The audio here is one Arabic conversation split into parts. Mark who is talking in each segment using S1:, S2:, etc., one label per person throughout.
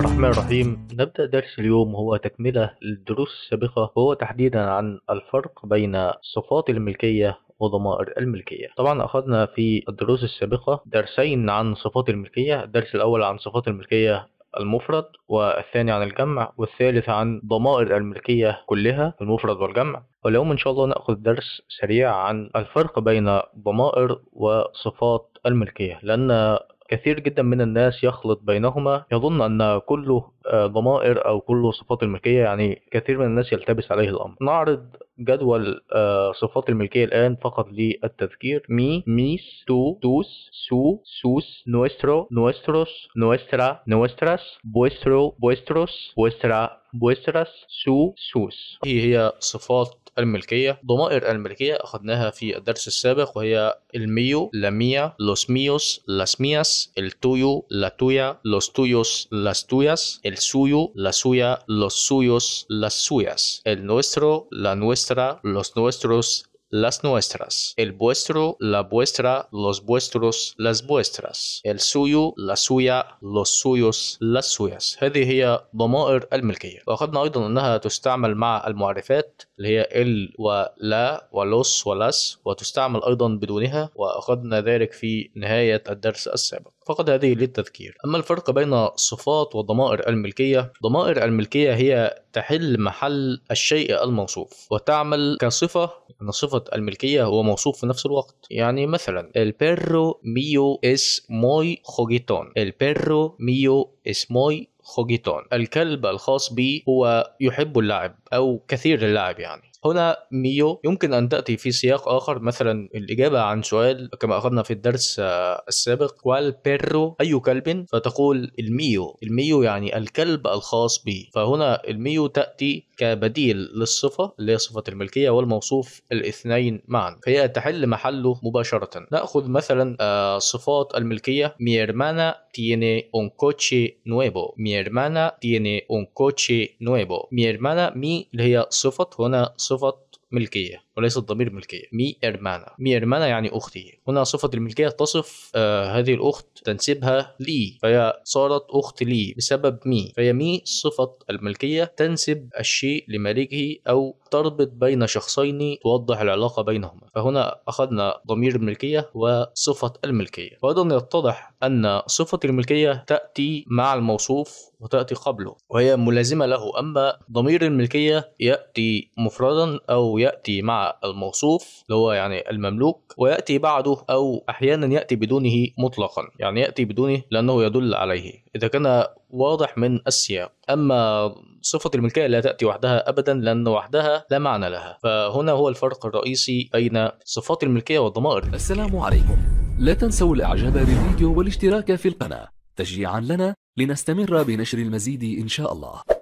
S1: الرحمن الرحيم. نبدأ درس اليوم هو تكملة للدروس السابقة وهو تحديدا عن الفرق بين صفات الملكية وضمائر الملكية. طبعا أخذنا في الدروس السابقة درسين عن صفات الملكية الدرس الأول عن صفات الملكية المفرد والثاني عن الجمع والثالث عن ضمائر الملكية كلها المفرد والجمع. واليوم إن شاء الله نأخذ درس سريع عن الفرق بين ضمائر وصفات الملكية لأن كثير جدا من الناس يخلط بينهما. يظن أن كل آه، ضمائر أو كل صفات الملكية يعني كثير من الناس يلتبس عليه الأمر. نعرض جدول آه، صفات الملكية الآن فقط للتذكير. mi mis tu tus su sus nuestro nuestros nuestra nuestras vuestro vuestros vuestra vuestras su sus. هي هي صفات الملكية ضمائر الملكية أخذناها في الدرس السابق وهي el mío la mía los míos las mías el tuyo la tuya los tuyos las tuyas la suya los suyos las suyas el nuestro la nuestra los las nuestras, el vuestro, la vuestra, los vuestros, las vuestras, el suyo, la suya, los suyos, las suyas. هذه هي ضمائر الملكية. وأخذنا أيضا أنها تستعمل مع المعرفات اللي هي ال ولا ولوس ولاس وتستعمل أيضا بدونها وأخذنا ذلك في نهاية الدرس السابق. فقط هذه للتذكير. أما الفرق بين صفات وضمائر الملكية، ضمائر الملكية هي تحل محل الشيء الموصوف وتعمل كصفة أن صفة الملكية هو موصوف في نفس الوقت. يعني مثلا el perro mío es muy juguetón el perro mío es muy juguetón الكلب الخاص بي هو يحب اللعب أو كثير اللعب يعني. هنا mío يمكن أن تأتي في سياق آخر مثلا الإجابة عن سؤال كما أخذنا في الدرس آه، السابق cuál perro أي كلب؟ فتقول el mío. el mío يعني الكلب الخاص بي. فهنا el mío تأتي كبديل للصفة اللي هي صفة الملكية والموصوف الاثنين معا. فهي تحل محله مباشرة. نأخذ مثلا آه، صفات الملكية. Hermana tiene un coche nuevo. Mi hermana tiene un coche nuevo. Mi hermana mi اللي هي صفة. هنا صفة ملكية. وليست ضمير ملكية mi hermana. mi hermana يعني أختي. هنا صفة الملكية تصف آه هذه الأخت تنسبها لي. فهي صارت أخت لي بسبب mi. فهي mi صفة الملكية تنسب الشيء لمالكه أو تربط بين شخصين توضح العلاقة بينهما. فهنا أخذنا ضمير الملكية وصفة الملكية. وأيضا يتضح أن صفة الملكية تأتي مع الموصوف وتأتي قبله. وهي ملازمة له. أما ضمير الملكية يأتي مفردا أو يأتي مع الموصوف اللي هو يعني المملوك ويأتي بعده أو أحيانا يأتي بدونه مطلقا يعني يأتي بدونه لأنه يدل عليه. إذا كان واضح من السياق. أما صفة الملكية لا تأتي وحدها أبدا لأن وحدها لا معنى لها. فهنا هو الفرق الرئيسي بين صفات الملكية والضمائر.
S2: السلام عليكم. لا تنسوا الإعجاب بالفيديو والاشتراك في القناة. تشجيعا لنا لنستمر بنشر المزيد إن شاء الله.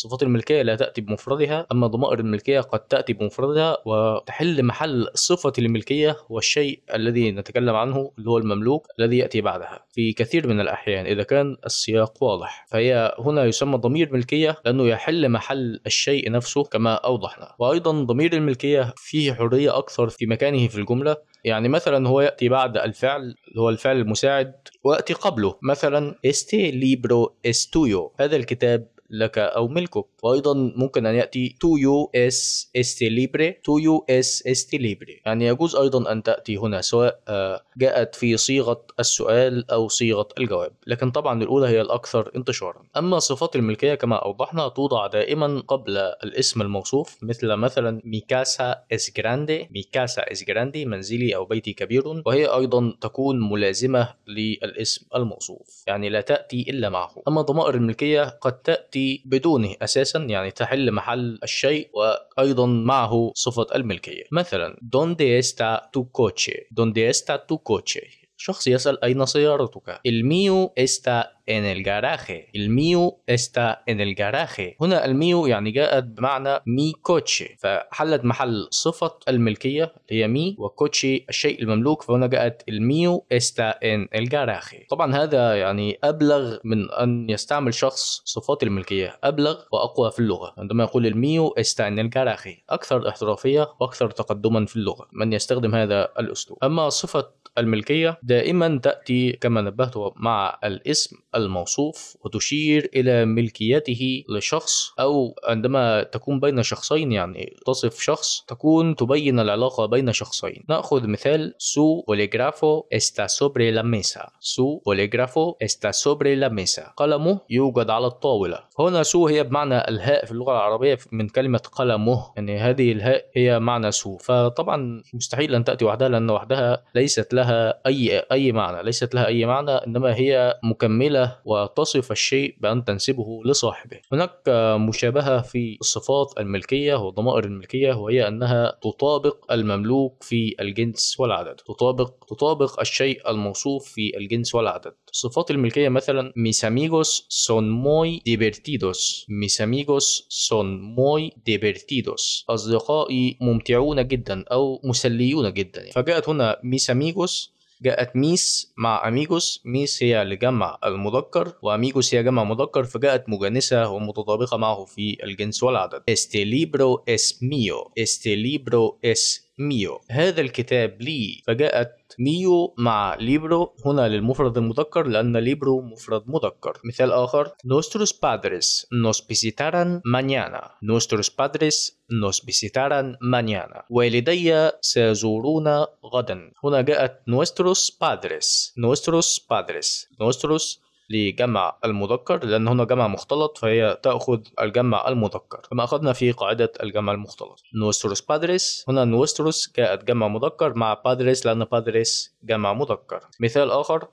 S1: صفات الملكية لا تأتي بمفردها أما ضمائر الملكية قد تأتي بمفردها وتحل محل صفة الملكية والشيء الذي نتكلم عنه اللي هو المملوك الذي يأتي بعدها. في كثير من الأحيان إذا كان السياق واضح فهي هنا يسمى ضمير ملكية لأنه يحل محل الشيء نفسه كما أوضحنا. وأيضا ضمير الملكية فيه حرية أكثر في مكانه في الجملة يعني مثلا هو يأتي بعد الفعل اللي هو الفعل المساعد ويأتي قبله. مثلا este libro es tuyo هذا الكتاب لك أو ملكك. وأيضا ممكن أن يأتي tuyo es este libro tuyo es este libro يعني يجوز أيضا أن تأتي هنا سواء آه، جاءت في صيغة السؤال أو صيغة الجواب. لكن طبعا الأولى هي الأكثر انتشارا. أما صفات الملكية كما أوضحنا توضع دائما قبل الاسم الموصوف مثل مثلا mi casa es grande mi casa es grande منزلي أو بيتي كبير وهي أيضا تكون ملازمة للاسم الموصوف. يعني لا تأتي إلا معه. أما ضمائر الملكية قد تأتي بدونه أساسا يعني تحل محل الشيء وأيضا معه صفة الملكية مثلا ¿Dónde está tu coche? ¿Dónde está tu coche? شخص يسأل أين سيارتك؟ el mío está en el garaje. Mío está en el garaje. هنا el mío يعني جاءت بمعنى mi coche. فحلت محل صفة الملكية اللي هي mi و coche الشيء المملوك. فهنا جاءت el mío está en el garaje. طبعا هذا يعني أبلغ من أن يستعمل شخص صفات الملكية. أبلغ وأقوى في اللغة. عندما يقول el mío está en el garaje. أكثر احترافية وأكثر تقدما في اللغة. من يستخدم هذا الأسلوب. أما صفة الملكية دائما تأتي كما نبهت مع الاسم الموصوف وتشير إلى ملكيته لشخص أو عندما تكون بين شخصين يعني تصف شخص تكون تبين العلاقة بين شخصين. نأخذ مثال su bolígrafo está sobre la mesa su bolígrafo está sobre la mesa قلمه يوجد على الطاولة. هنا su هي بمعنى الهاء في اللغة العربية من كلمة قلمه يعني هذه الهاء هي معنى su فطبعا مستحيل أن تأتي وحدها لأن وحدها ليست لها أي أي معنى ليست لها أي معنى إنما هي مكملة وتصف الشيء بأن تنسبه لصاحبه. هناك مشابهة في الصفات الملكية والضمائر الملكية وهي أنها تطابق المملوك في الجنس والعدد. تطابق تطابق الشيء الموصوف في الجنس والعدد. صفات الملكية مثلا mis amigos son muy divertidos. mis amigos son muy divertidos. أصدقائي ممتعون جدا أو مسليون جدا. فجاءت هنا mis amigos جاءت mis مع amigos mis هي لجمع المذكر و amigos هي جمع مذكر فجاءت مجانسة ومتطابقة معه في الجنس والعدد. Este libro es mío. Este libro es mío. هذا الكتاب لي فجاءت mío مع libro هنا للمفرد المذكر لأن libro مفرد مذكر. مثال آخر. nuestros padres nos visitarán mañana nuestros padres nos visitarán mañana والدي سيزورون غدا. هنا جاءت nuestros padres nuestros padres nuestros لجمع المذكر لأن هنا جمع مختلط فهي تأخذ الجمع المذكر. كما أخذنا في قاعدة الجمع المختلط. nuestros padres هنا nuestros جاءت جمع مذكر مع padres لأن padres جمع مذكر. مثال آخر.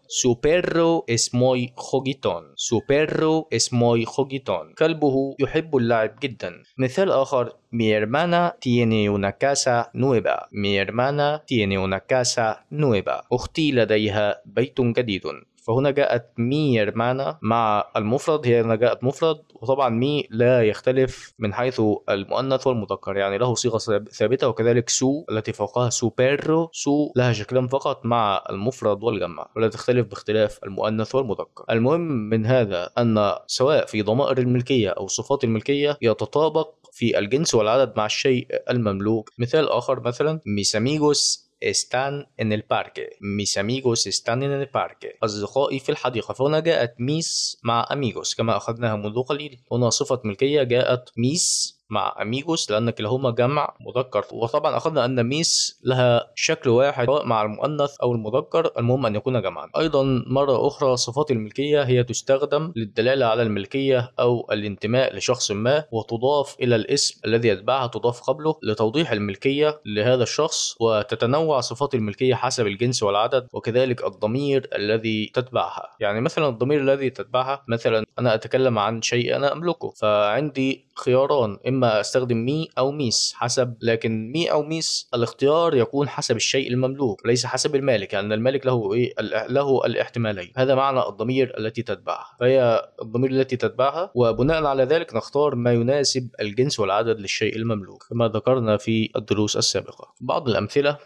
S1: Es muy juguetón su perro es muy juguetón كلبه يحب اللعب جدا مثال آخر. Mi hermana tiene una casa nueva. Mi hermana tiene una casa nueva. أختي لديها بيت جديد. فهنا جاءت mi hermana مع المفرد. هي هنا جاءت مفرد. وطبعا mi لا يختلف من حيث المؤنث والمذكر. يعني له صيغة ثابتة. وكذلك su التي فوقها su perro su لها شكلان فقط مع المفرد والجمع. ولا تختلف باختلاف المؤنث والمذكر. المهم من هذا أن سواء في ضمائر الملكية أو صفات الملكية يتطابق في الجنس والعدد مع الشيء المملوك مثال آخر مثلا mis amigos están en el parque. Mis amigos están en el parque. أصدقائي في الحديقة فهنا جاءت mis مع amigos. كما أخذناها منذ قليل هنا صفة ملكية جاءت mis مع amigos لأن كلاهما جمع مذكر. وطبعا أخذنا أن mis لها شكل واحد مع المؤنث أو المذكر المهم أن يكون جمعا. أيضا مرة أخرى صفات الملكية هي تستخدم للدلالة على الملكية أو الانتماء لشخص ما وتضاف إلى الاسم الذي يتبعها تضاف قبله لتوضيح الملكية لهذا الشخص وتتنوع صفات الملكية حسب الجنس والعدد وكذلك الضمير الذي تتبعها. يعني مثلا الضمير الذي تتبعها مثلا أنا أتكلم عن شيء أنا أملكه فعندي خياران إما أستخدم mi أو mis حسب لكن mi أو mis الاختيار يكون حسب الشيء المملوك ليس حسب المالك لأن يعني المالك له إيه؟ له الاحتمالين. هذا معنى الضمير التي تتبعها. فهي الضمير التي تتبعها وبناء على ذلك نختار ما يناسب الجنس والعدد للشيء المملوك كما ذكرنا في الدروس السابقة. بعض الأمثلة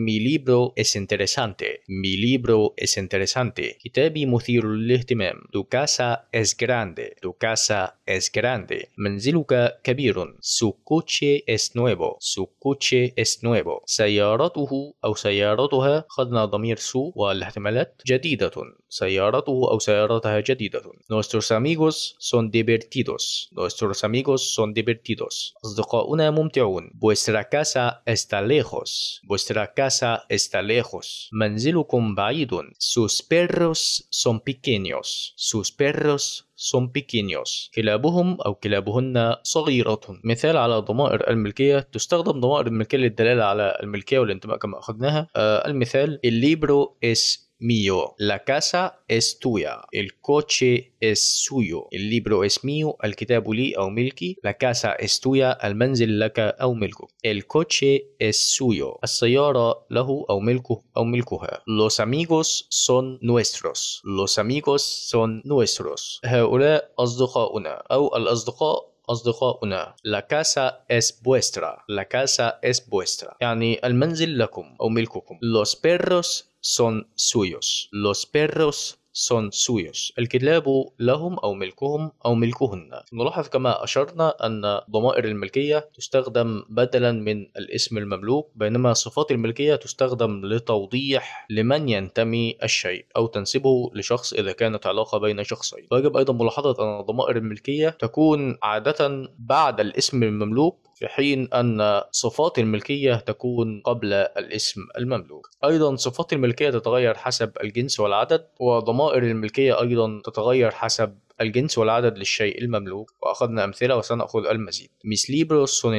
S1: Mi libro es interesante. Mi libro es interesante. كتابي مثير للاهتمام. Tu casa es grande. Tu casa es grande. منزلك كبير. Su coche es nuevo. Su coche es nuevo. سيارته أو سيارتها خدنا ضمير su والاحتمالات جديدة. سيارته أو سيارتها جديدة. Nuestros amigos son divertidos. Nuestros amigos son divertidos. أصدقاؤنا ممتعون. Vuestra casa está lejos. Vuestra casa está lejos. منزلكم بعيد. Sus perros son pequeños. Sus perros son pequeños كلابهم أو كلابهن صغيرة مثال على ضمائر الملكية تستخدم ضمائر الملكية للدلالة على الملكية والانتماء كما أخذناها آه المثال el libro es mío. La casa es tuya. El coche es suyo. El libro es mío. الكتاب لي أو ملكي. La casa es tuya. المنزل لك أو ملكك. El coche es suyo. السيارة له أو ملكه أو ملكها. Los amigos son nuestros. Los amigos son nuestros. هؤلاء أصدقاؤنا أو الأصدقاء أصدقاؤنا La casa es vuestra La casa es vuestra يعني المنزل لكم أو ملككم Los perros son suyos. Los perros son suyos. الكلاب لهم أو ملكهم أو ملكهن. نلاحظ كما أشرنا أن ضمائر الملكية تستخدم بدلا من الاسم المملوك بينما صفات الملكية تستخدم لتوضيح لمن ينتمي الشيء أو تنسبه لشخص إذا كانت علاقة بين شخصين. ويجب أيضا ملاحظة أن ضمائر الملكية تكون عادة بعد الاسم المملوك في حين أن صفات الملكية تكون قبل الاسم المملوك. أيضا صفات الملكية تتغير حسب الجنس والعدد وضمائر الملكية أيضا تتغير حسب الجنس والعدد للشيء المملوك. وأخذنا أمثلة وسنأخذ المزيد. Mis libros son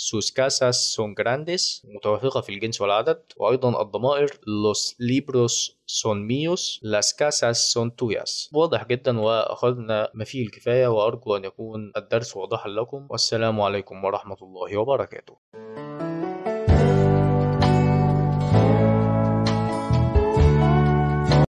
S1: sus casas son grandes. متوافقة في الجنس والعدد وأيضا الضمائر casas son tuyas. واضح جدا وأخذنا ما فيه الكفاية وأرجو أن يكون الدرس واضحا لكم والسلام عليكم ورحمة الله وبركاته